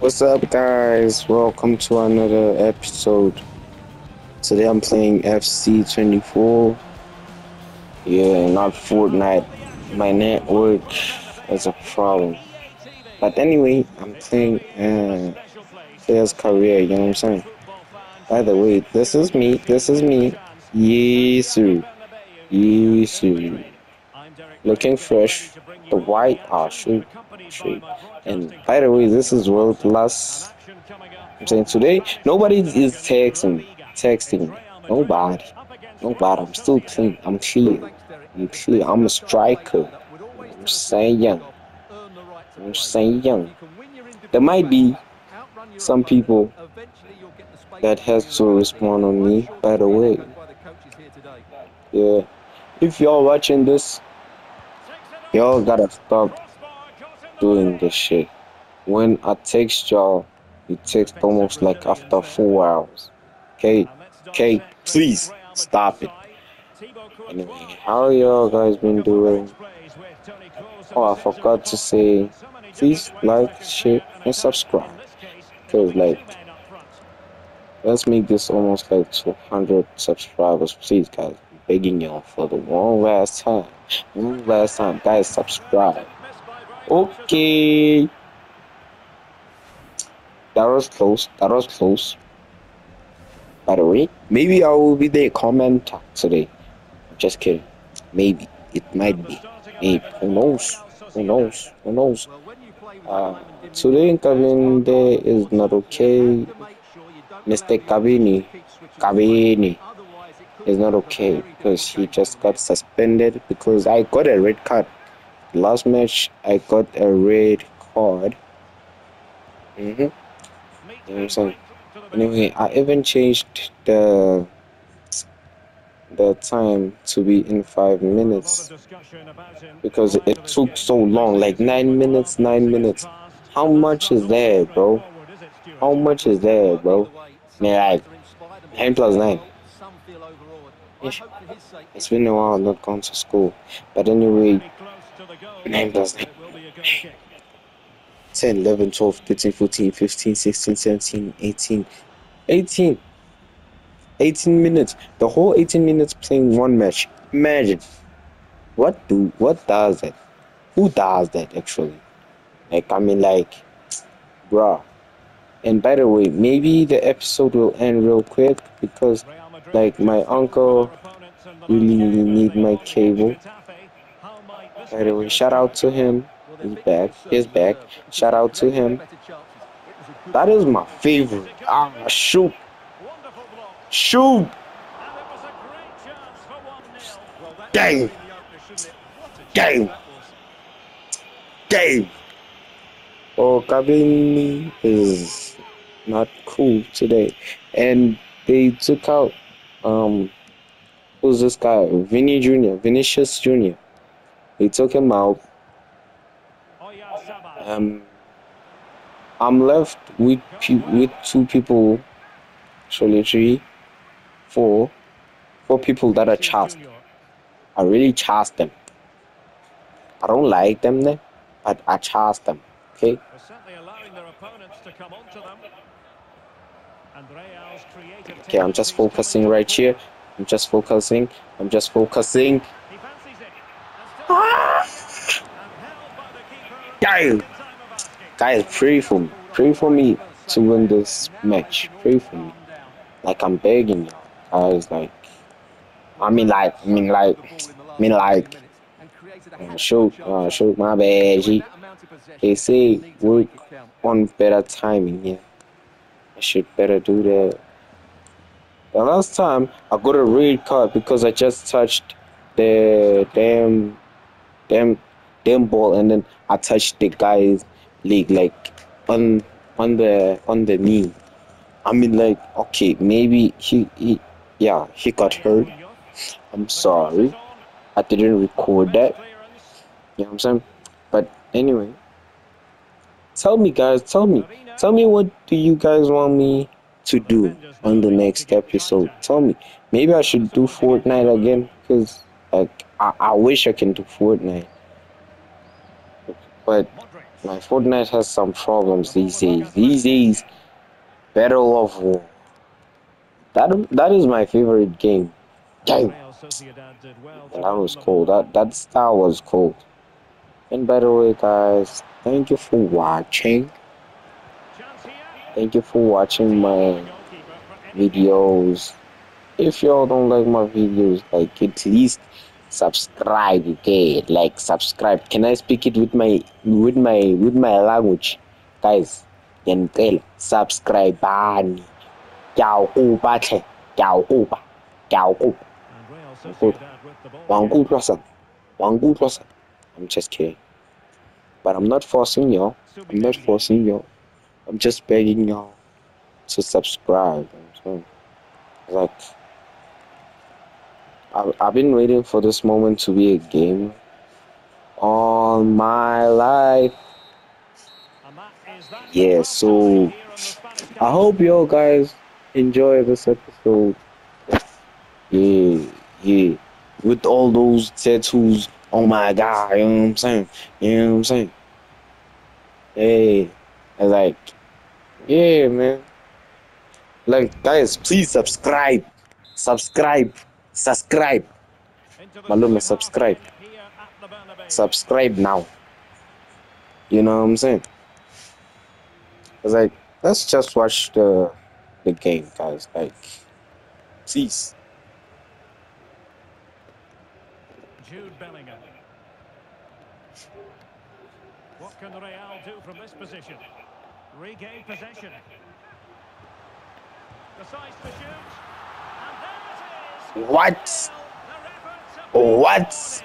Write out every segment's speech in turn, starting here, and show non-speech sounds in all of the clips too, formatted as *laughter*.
What's up, guys? Welcome to another episode. Today I'm playing FC24. Yeah, not Fortnite. My network is a problem. But anyway, I'm playing uh, Player's Career, you know what I'm saying? By the way, this is me. This is me. Yes, sir. Yes, sir. Looking fresh. The white, shoot. shoot. And by the way, this is world last. I'm saying today, nobody is texting, texting. Nobody, nobody. I'm still clean. I'm clear. I'm clear. I'm a striker. I'm saying young. I'm saying young. There might be some people that has to respond on me. By the way, yeah. If y'all watching this, y'all gotta stop doing this shit. When I text y'all, it takes almost like after four hours. Okay, okay, please stop it. Anyway, how y'all guys been doing? Oh, I forgot to say, please like, share, and subscribe. Cause like, let's make this almost like 200 subscribers, please, guys. Begging y'all for the one last time. One last time, guys, subscribe. Okay. That was close. That was close. By the way, maybe I will be the commenter today. Just kidding. Maybe. It might be. Maybe. Who knows? Who knows? Who knows? Uh, today Kavinde is not okay. Mr. Kavini. Kavini is not okay because he just got suspended because I got a red card last match I got a red card. Know I'm saying? Anyway, I even changed the the time to be in five minutes because it took so long, like nine minutes, nine minutes. How much is there, bro? How much is there, bro? Man, like nine plus nine. It's been a while not gone to school, but anyway, 9 plus 9. 10, 11, 12, 13, 14, 15, 16, 17, 18. 18. 18 minutes. The whole 18 minutes playing one match. Imagine. What do what does that? Who does that actually? Like I mean like bruh. And by the way, maybe the episode will end real quick because like my uncle really need my cable. By the way, shout out to him. He's back. He's back. Shout out to him. That is my favorite. Ah, shoot. Shoot. Game. Game. Game. Oh, Kabini is not cool today. And they took out, um, who's this guy? Vinny Jr., Vinicius Jr. They took him out. Um, I'm left with with two people, actually three, four, four people that are charged. I really charged them. I don't like them but I charged them. Okay. Okay, I'm just focusing right here. I'm just focusing. I'm just focusing. Guys, guys, pray for me. Pray for me to win this match. Pray for me. Like I'm begging you guys. Like, I mean, like, I mean, like, I mean, like, uh, shoot, uh, shoot my bad. G. They say work on better timing. Yeah, I should better do that. The last time I got a red card because I just touched the damn, damn, damn ball, and then I touched the guy's leg like on on the on the knee. I mean, like, okay, maybe he, he yeah, he got hurt. I'm sorry, I didn't record that. You know what I'm saying? But anyway, tell me, guys, tell me, tell me what do you guys want me to do on the next episode. Tell me. Maybe I should do Fortnite again because like I, I wish I can do Fortnite. But My Fortnite has some problems these days. These days, Battle of War. That that is my favorite game. Game. That was cool. That that style was cool. And by the way, guys, thank you for watching. Thank you for watching my videos. If y'all don't like my videos, like at least subscribe okay? Like subscribe. Can i speak it with my with my with my language? Guys ngiyanicela subscribani ngiyawukuba hle ngiyawukuba ngiyawukuba wankuhlwa sana wankuhlwa sana i'm just kidding but i'm not forcing y'all i'm not forcing y'all i'm just begging y'all to subscribe like I've, I've been waiting for this moment to be a game all my life. Yeah, so I hope y'all guys enjoy this episode. Yeah, yeah. With all those tattoos, oh my god, you know what I'm saying? You know what I'm saying? Hey, I like, yeah, man. Like, guys, please subscribe. Subscribe subscribe malume subscribe subscribe now you know what i'm saying it's like let's just watch the the game guys like please Jude Bellingham. What can Real do from this position? Regain possession. Decides to shoot. What? What?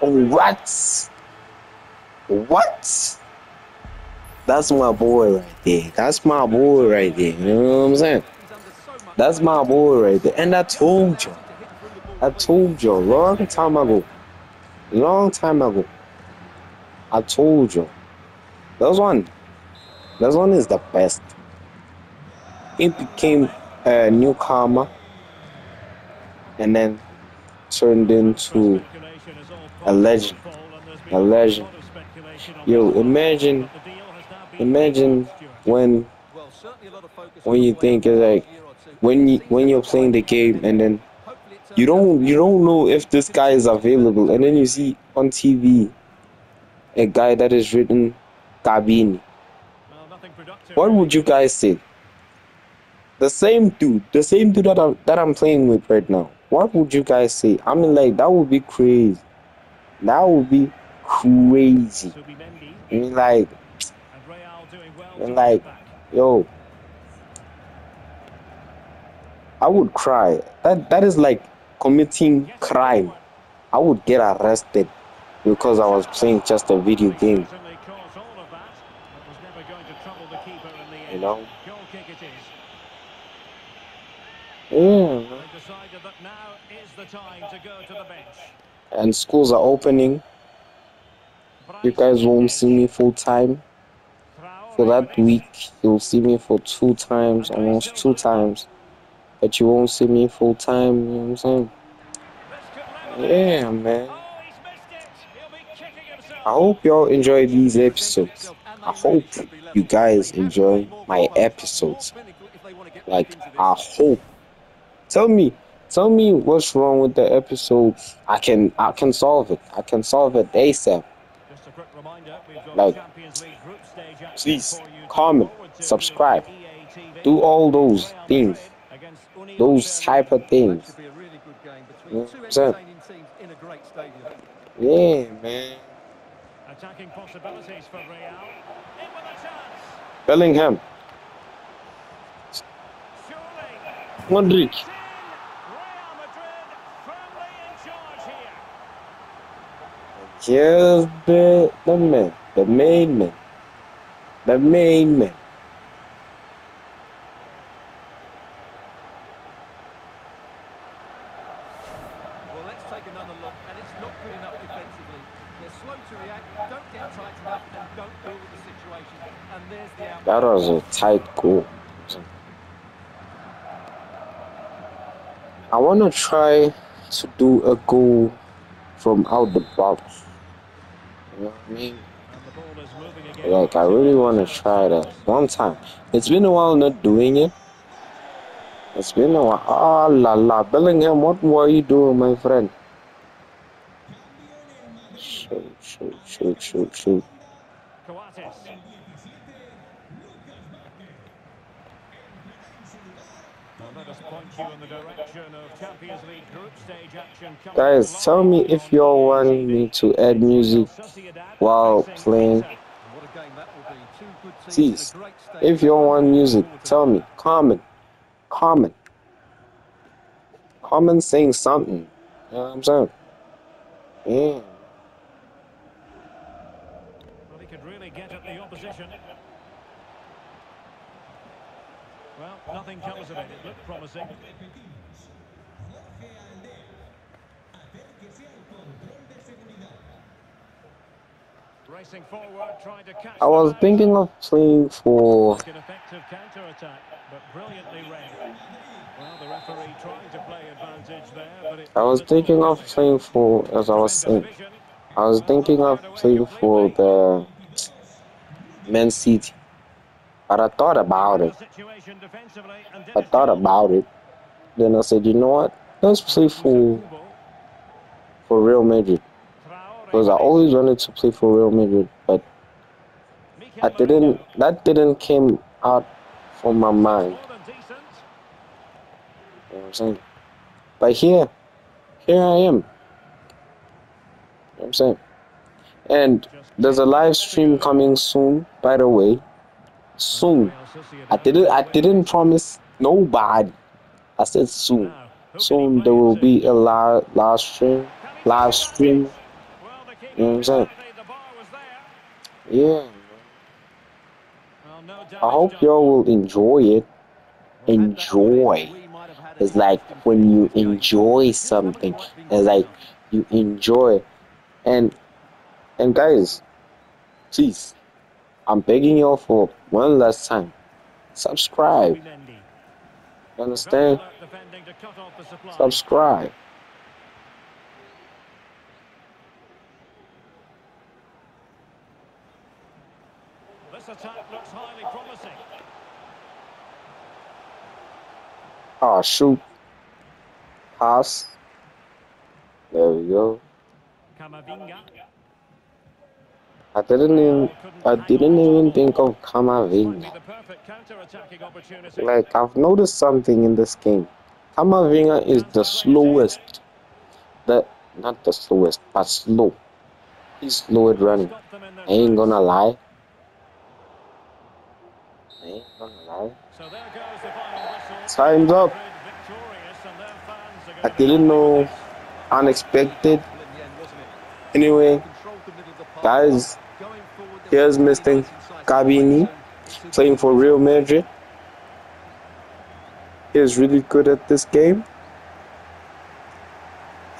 What? What? That's my boy right there. That's my boy right there. You know what i'm saying? That's my boy right there. And i told you. I told you a long time ago, long time ago. I told you, this one, this one is the best. It became a newcomer, and then turned into a legend. A legend. Yo, imagine, imagine when when you think it's like when you when you're playing the game and then you don't you don't know if this guy is available, and then you see on TV a guy that is written productive. What would you guys say? The same dude, the same dude that I'm that I'm playing with right now. What would you guys say? I mean, like that would be crazy. That would be crazy. I mean, like, and like- yo, I would cry. That that is like committing crime. I would get arrested because I was playing just a video game. You know? Yeah. And schools are opening. You guys won't see me full time. For that week, you'll see me for two times, almost two times. But you won't see me full time, you know what I'm saying? Yeah, man. I hope y'all enjoy these episodes. I hope you guys enjoy my episodes. Like, I hope. Tell me, tell me what's wrong with the episodes. I can, I can solve it. I can solve it ASAP. Just a quick reminder, Like, Champions League group stage action please, you comment, look forward to subscribe, with EA TV. Do all those things, Madrid against Union those type of things. should be a really good game Yeah, between two so- entertaining teams in a great stadium. Yeah, man. Attacking possibilities for Real. In with a chance. Bellingham, Surely. Modric. It's. Real Madrid firmly in charge here. Just the the man, the main man, the main man. Well, let's take another look, and it's not good enough defensively. They're slow to react, don't get tight enough, and don't deal with the situation. And there's the outcome. That was a tight goal. I want to try to do a goal from out the box. You know what I mean? And the ball is moving again. Like, I really want to try that one time. It's been a while not doing it. It's been a while. Ah, la la. Bellingham, what were you doing, my friend? Shoot, shoot, shoot, shoot, shoot. Coates. Guys, tell me if y'all want me to add music while playing. Please, if y'all want music, tell me. Comment. Comment. Comment saying something. You know what I'm saying? Yeah. Well, he could really get at the opposition. Well, nothing comes of it. It looked promising. Racing forward, trying to catch I was thinking of playing for. An effective counter-attack, but brilliantly read. Well, the referee trying to play advantage there, but it I was thinking of playing for, as I was saying, I was thinking of playing for the Man City. But I thought about it. I thought about it. Then I said, you know what? Let's play for for Real Madrid. Because I always wanted to play for Real Madrid, but I didn't. That didn't came out from my mind. You know what I'm saying? But here, here I am. You know what I'm saying? And there's a live stream coming soon, by the way. Soon. I didn't I didn't promise nobody. I said soon. Soon there will be a live live stream. Live stream. You know what I'm saying? Yeah. I hope y'all will enjoy it. Enjoy. It's like when you enjoy something. It's like you enjoy and and guys, please, I'm begging y'all for one last time. Subscribe. You understand? Subscribe. This attack looks highly promising. Oh shoot. Pass. There we go. Camavinga. I didn't even I didn't even think of Camavinga. be the perfect counter-attacking opportunity. Like I've noticed something in this game. Camavinga is the slowest. The not the slowest, but slow. He's slow at running. Stop them in their I ain't gonna lie. I ain't gonna lie. So there goes the final whistle. Time's up. Madrid victorious, and their fans are I didn't know unexpected. In the end, wasn't it? Anyway, Controlled the middle of the park. guys, Going forward, there here's Mr. action. playing for Real Madrid. He's really good at this game.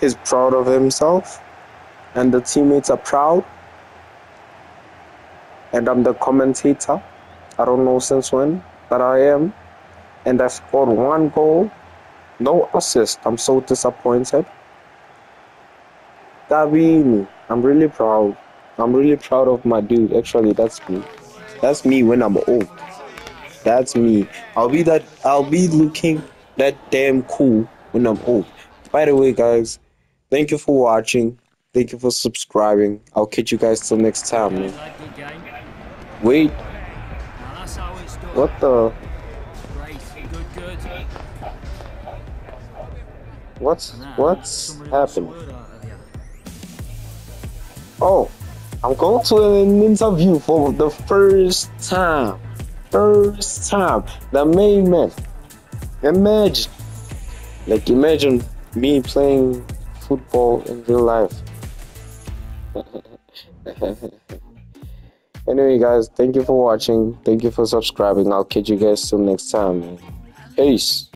He's proud of himself, and the teammates are proud. And I'm the commentator. I don't know since when, but I am. And I scored one goal, no assist. I'm so disappointed. Gabini, I'm really proud. I'm really proud of my dude. Actually, that's me. That's me when I'm old. That's me. I'll be that. I'll be looking that damn cool when I'm old. By the way, guys, thank you for watching. Thank you for subscribing. I'll catch you guys till next time, man. Wait, what the? What's what's you. Oh, I'm going to an interview for the first time. First time. The main man. Imagine. Like, imagine me playing football in real life. *laughs* anyway, guys, thank you for watching. Thank you for subscribing. I'll catch you guys till next time. Peace.